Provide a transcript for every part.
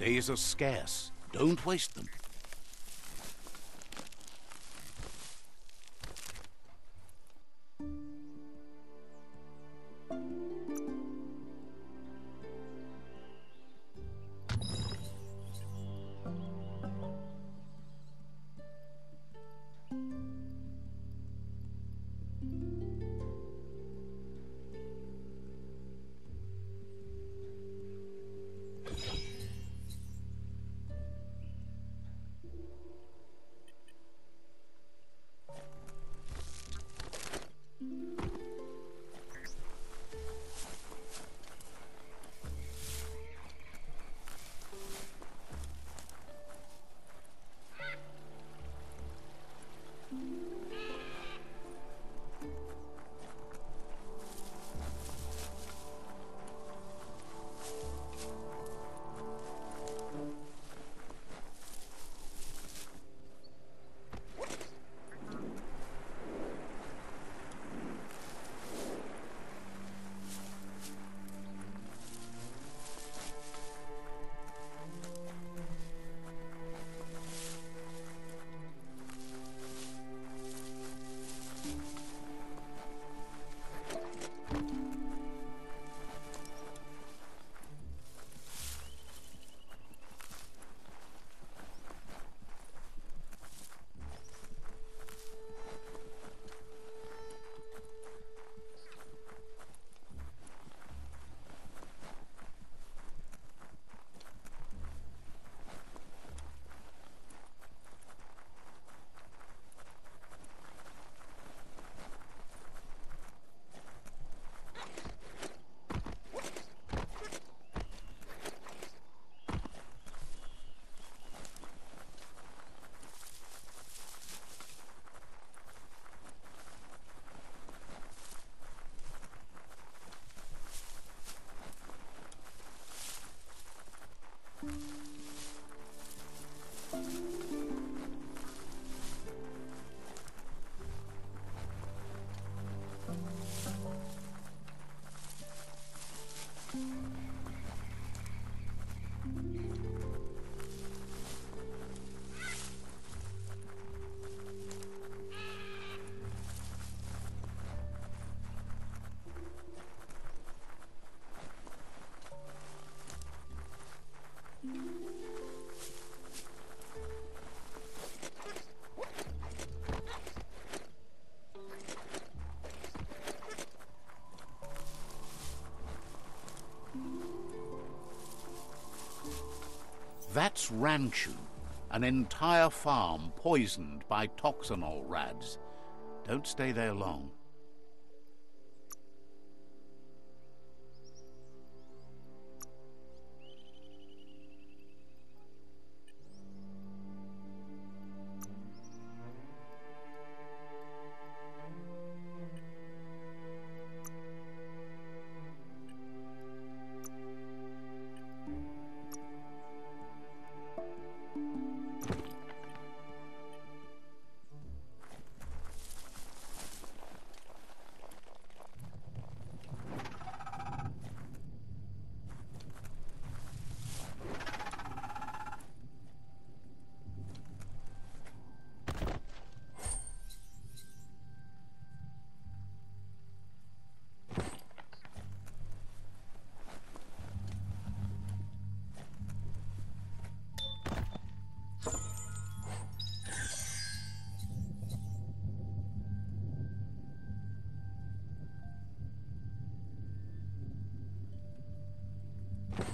Days are scarce. Don't waste them. Thank you. That's Ranchu, an entire farm poisoned by toxanol rads. Don't stay there long.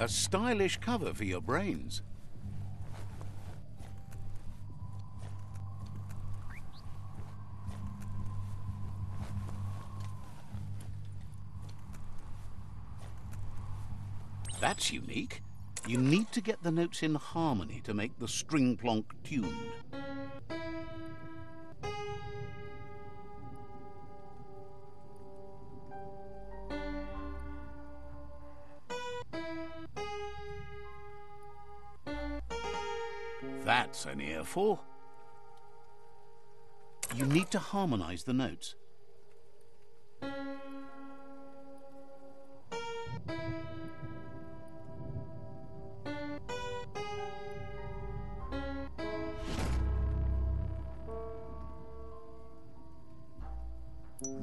A stylish cover for your brains. That's unique. You need to get the notes in harmony to make the string plonk tuned. what's ear for. You need to harmonize the notes.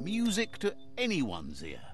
Music to anyone's ear.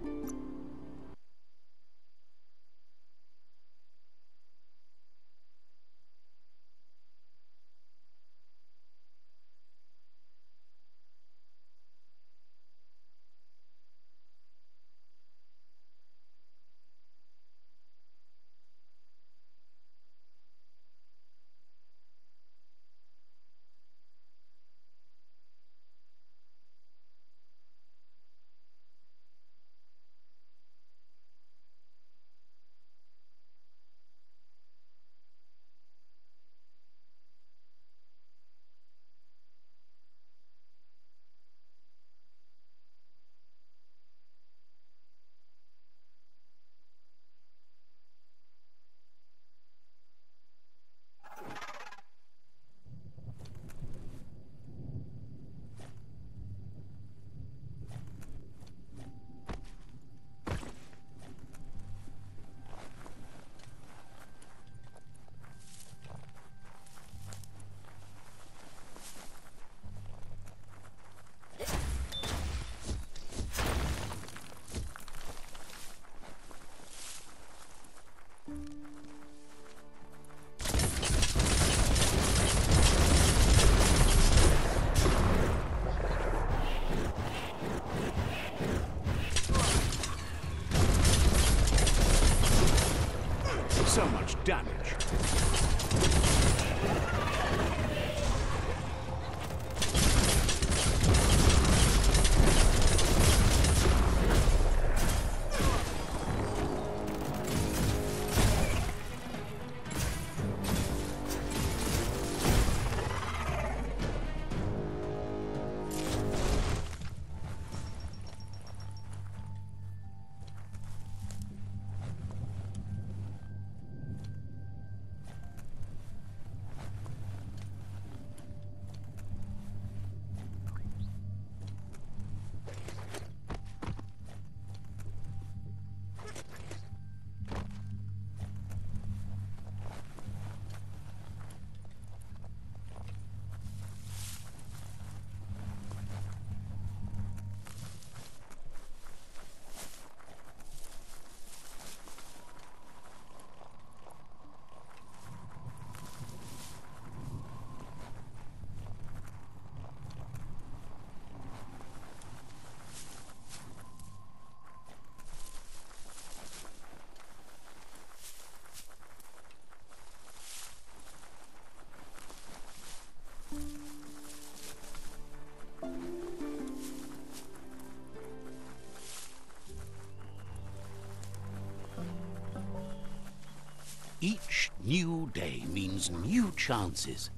new chances.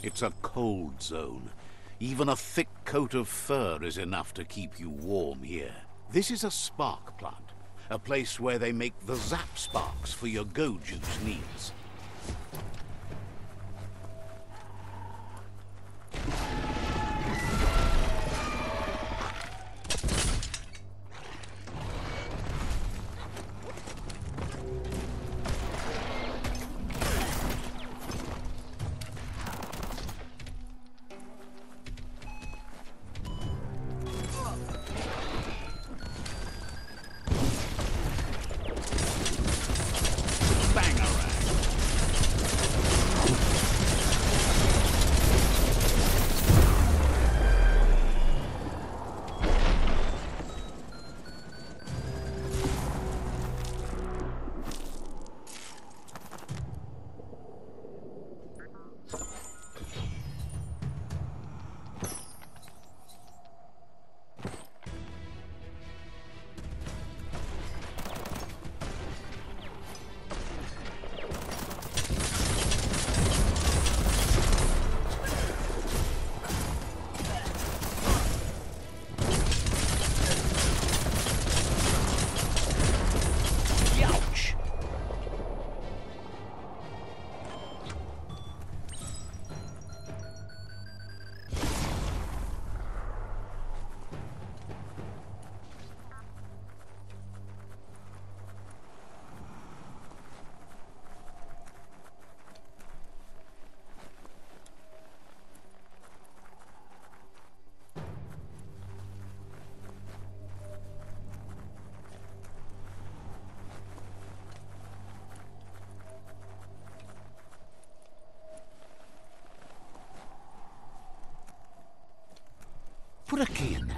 It's a cold zone. Even a thick coat of fur is enough to keep you warm here. This is a spark plant, a place where they make the zap sparks for your go juice needs. Por aqui, Ana.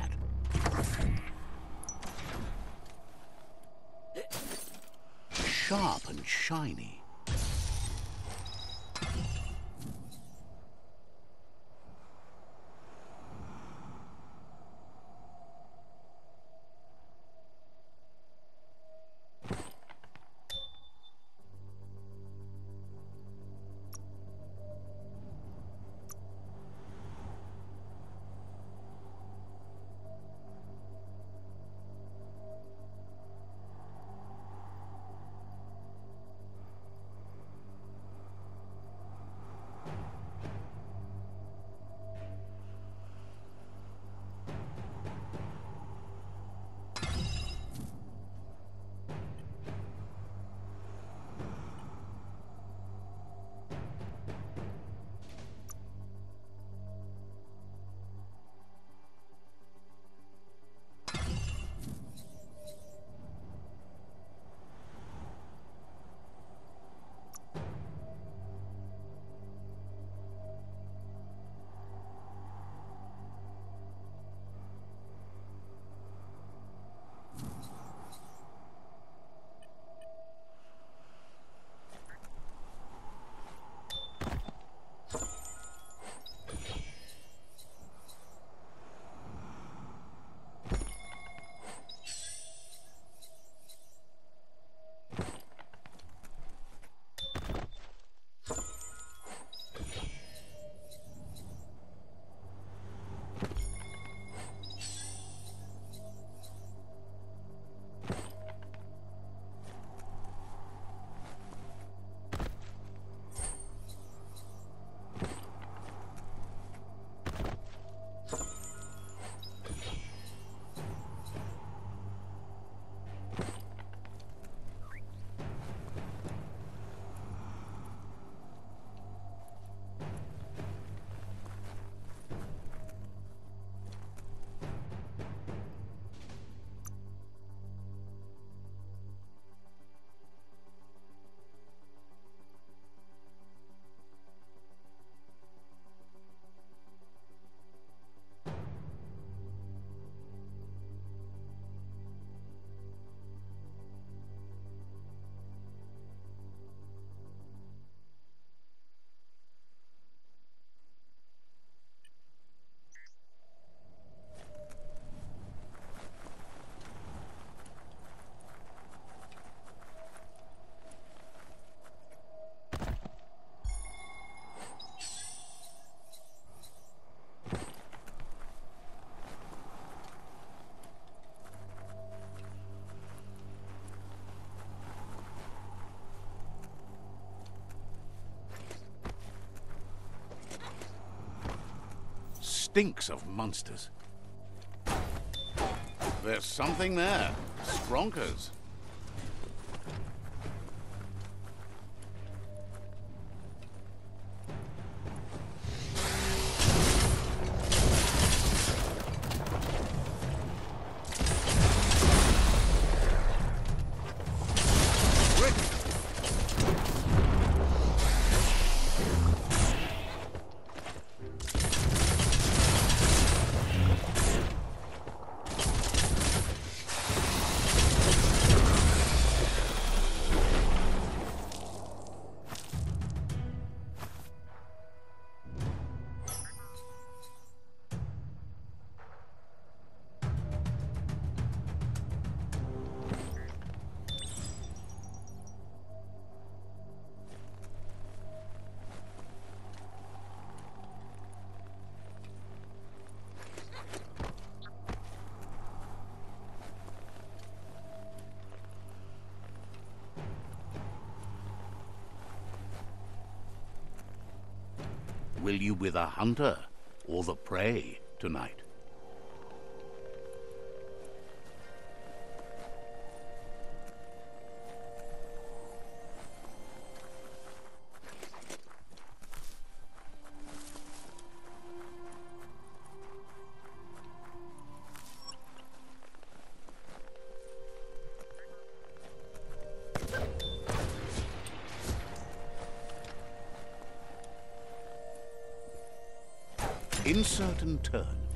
Stinks of monsters. There's something there. Skronkers. Will you be the hunter or the prey tonight? Insert and turn.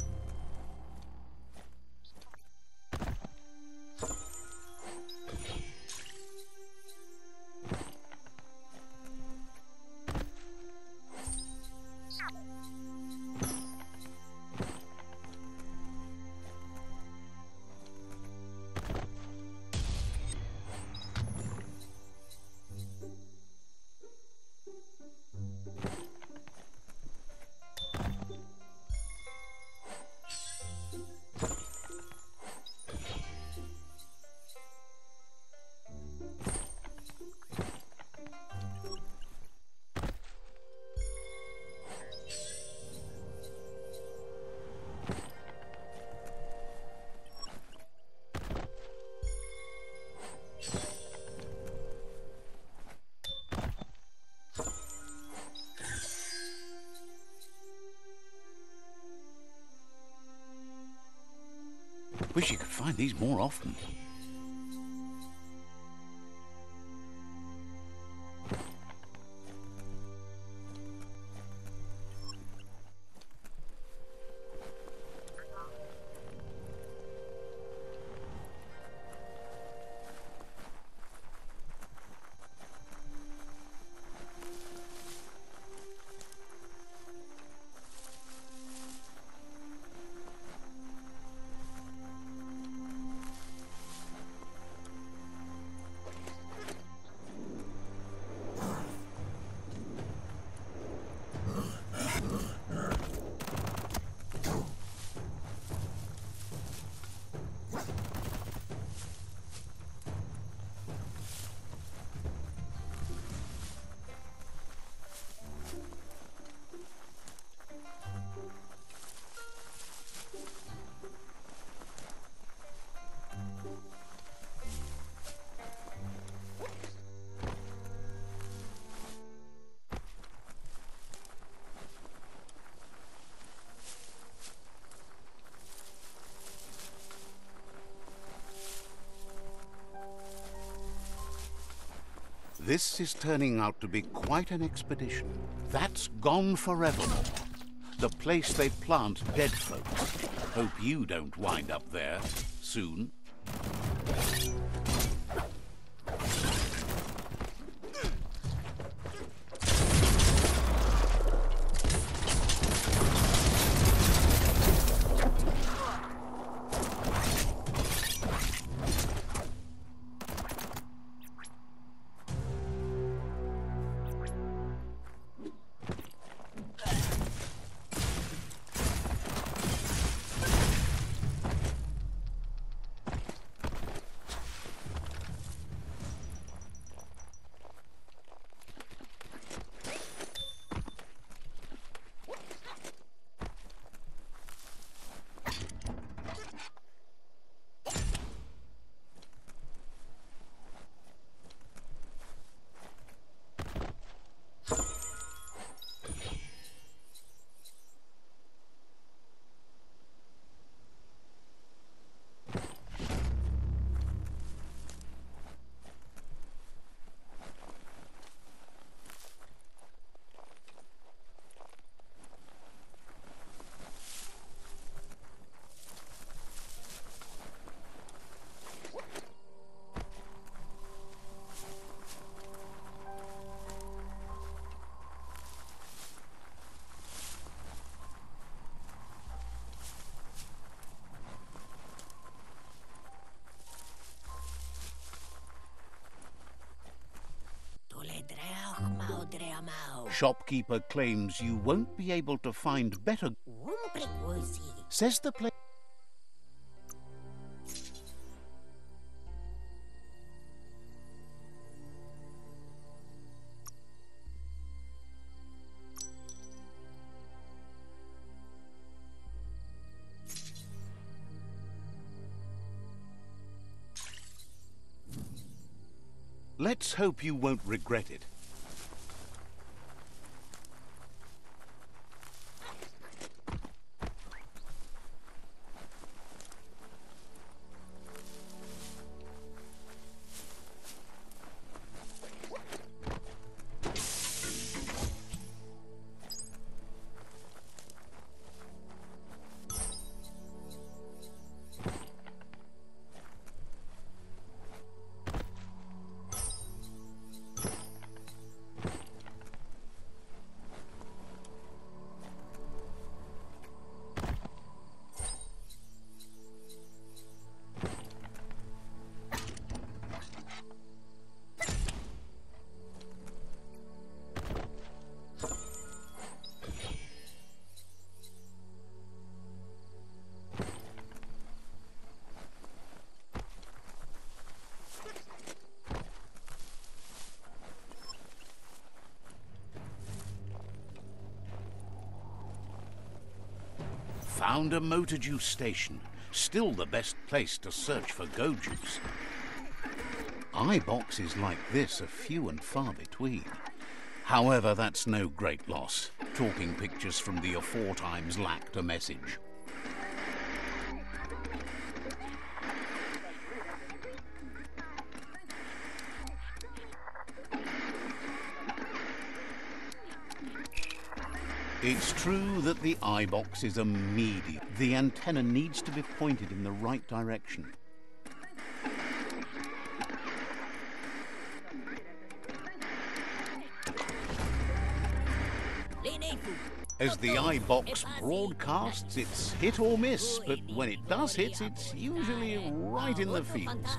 Wish you could find these more often. This is turning out to be quite an expedition. That's gone forevermore. The place they plant dead folks. Hope you don't wind up there soon. Shopkeeper claims you won't be able to find better. Says the place. Let's hope you won't regret it. Found a motor juice station. Still the best place to search for go juice. Eye boxes like this are few and far between. However, that's no great loss. Talking pictures from the aforetimes lacked a message. It's true that the eye box is a medium. The antenna needs to be pointed in the right direction. As the eye box broadcasts, it's hit or miss, but when it does hit, it's usually right in the fields.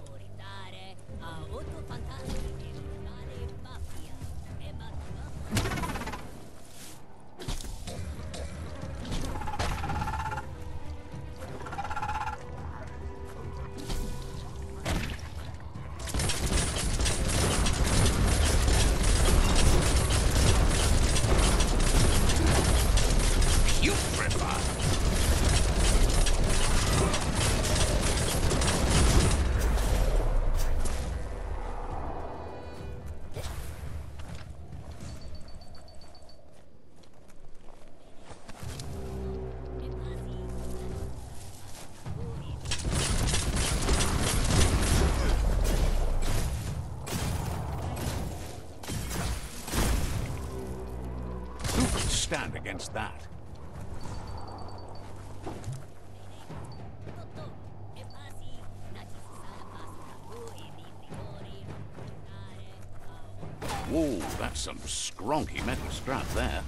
stand against that. Whoa, that's some skronky metal strap there.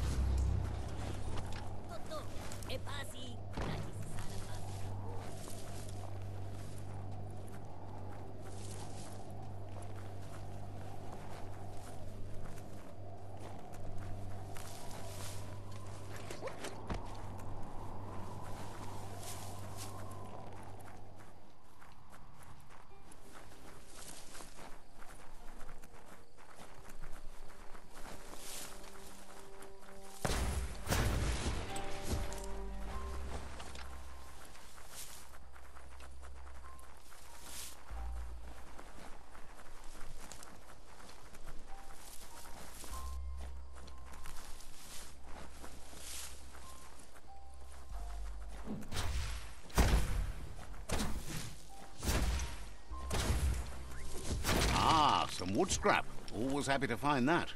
Some wood scrap. Always happy to find that.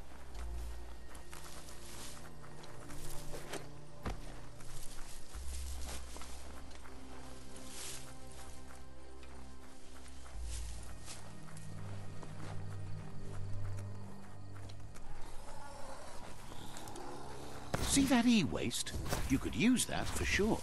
See that e-waste? You could use that for sure.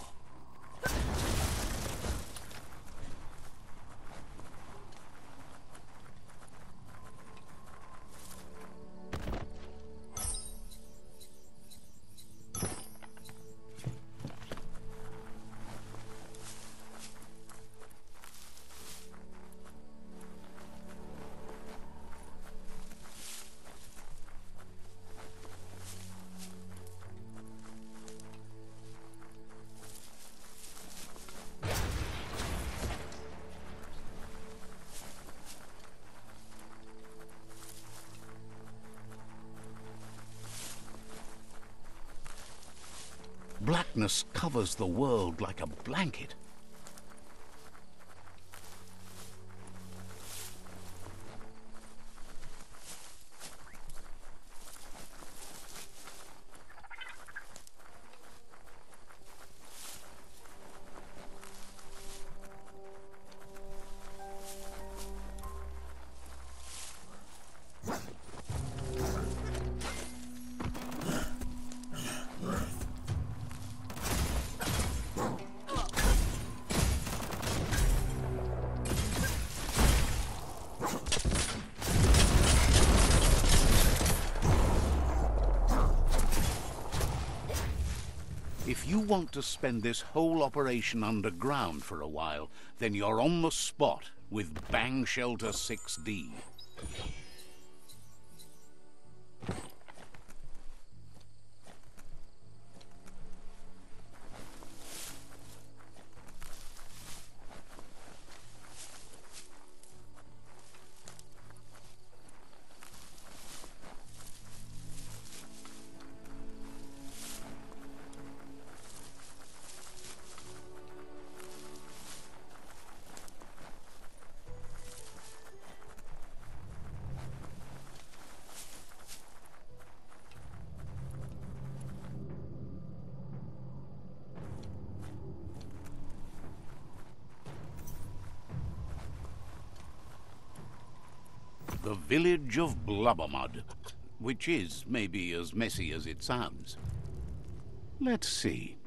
Blackness covers the world like a blanket. Want to spend this whole operation underground for a while, then you're on the spot with Bang Shelter 6D. The village of Blubbermud, which is maybe as messy as it sounds. Let's see.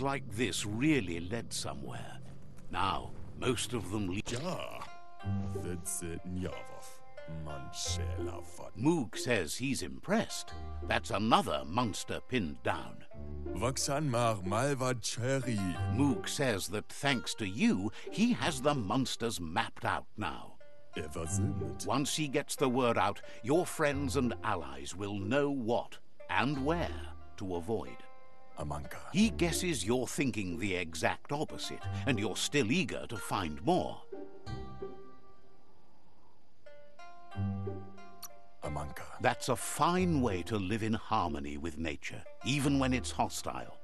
Like this really led somewhere. Now, most of them lead... Ja, vedse njavov, man sjela fat. Moog says he's impressed. That's another monster pinned down. Vaksan mar malvad cherry. Moog says that thanks to you, he has the monsters mapped out now. Ever. Once he gets the word out, your friends and allies will know what and where to avoid. Amanka. He guesses you're thinking the exact opposite, and you're still eager to find more. Amanka. That's a fine way to live in harmony with nature, even when it's hostile.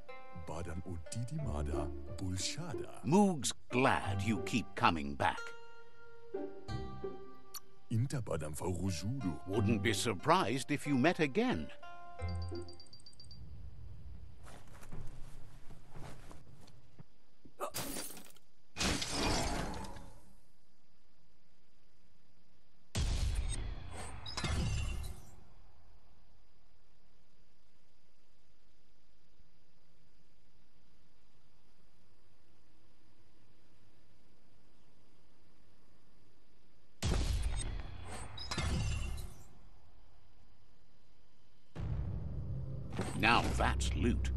Badan udidimada bulshada. Moog's glad you keep coming back. Inta badam farujudu. Wouldn't be surprised if you met again. Now that's loot.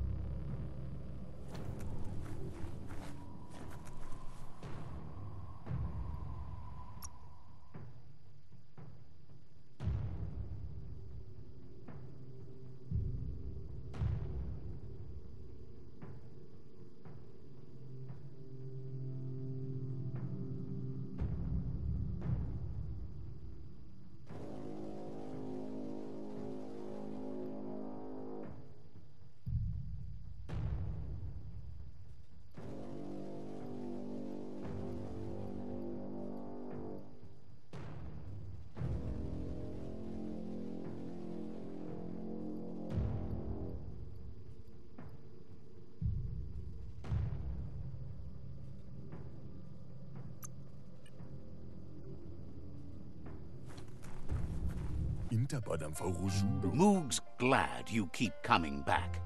Moog's glad you keep coming back.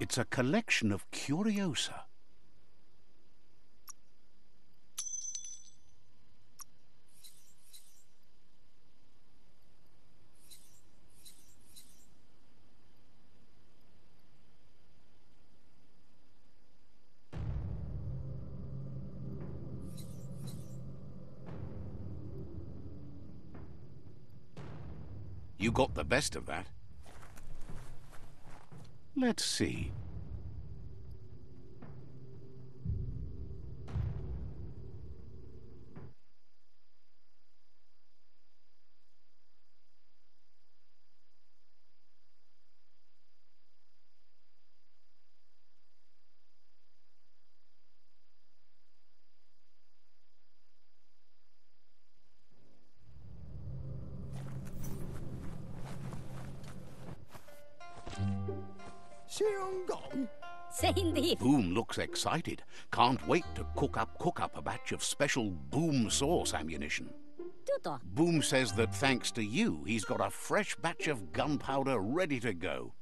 It's a collection of curiosa. Best of that. Let's see. Say indeed. Boom looks excited. Can't wait to cook up cook up a batch of special boom sauce ammunition. Boom says that thanks to you, he's got a fresh batch of gunpowder ready to go.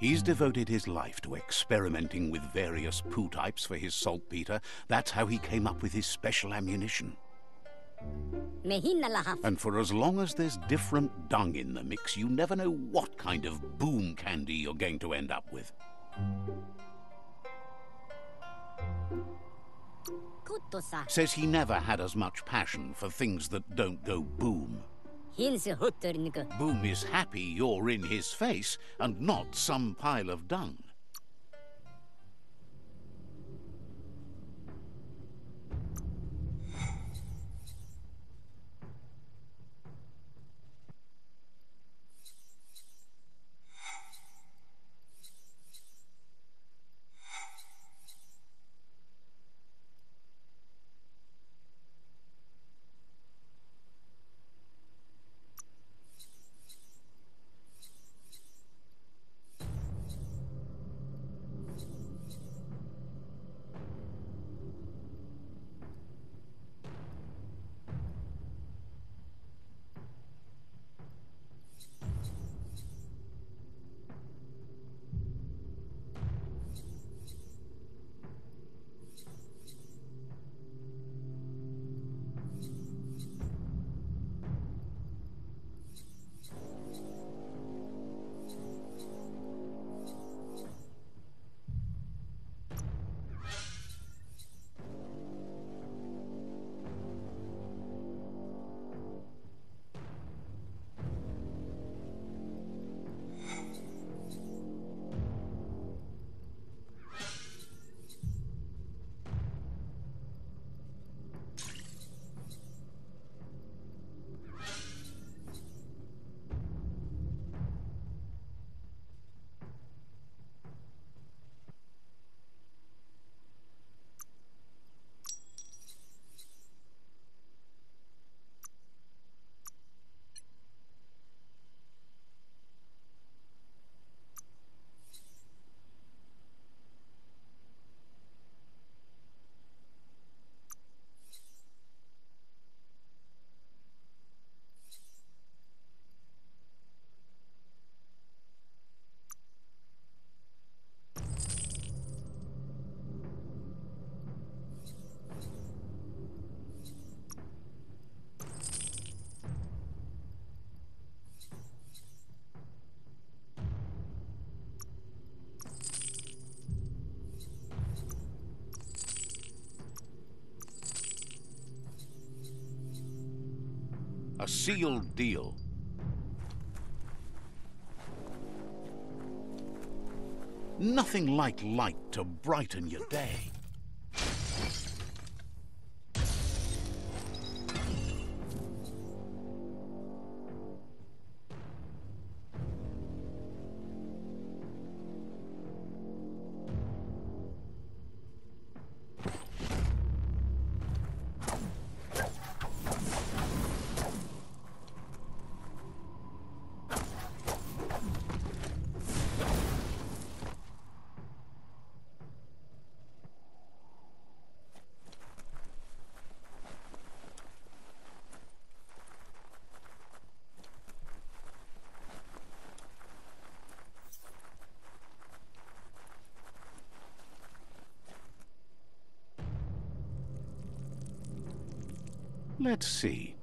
He's devoted his life to experimenting with various poo types for his saltpeter. That's how he came up with his special ammunition. And for as long as there's different dung in the mix, you never know what kind of boom candy you're going to end up with. Says he never had as much passion for things that don't go boom. Boom is happy you're in his face and not some pile of dung. Sealed deal. Nothing like light to brighten your day. Let's see.